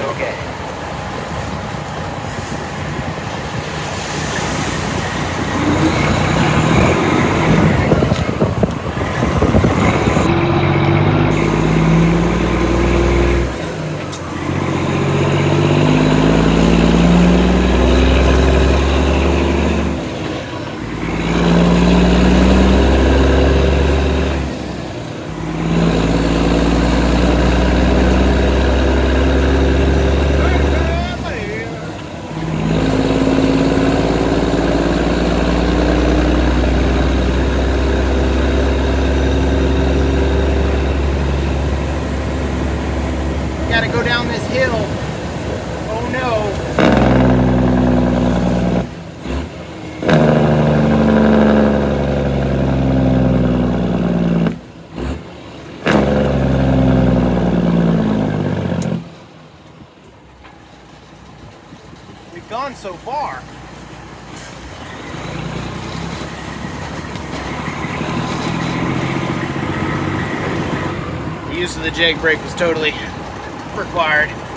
it's okay. Gotta go down this hill. Oh no. We've gone so far. The use of the jake brake was totally required.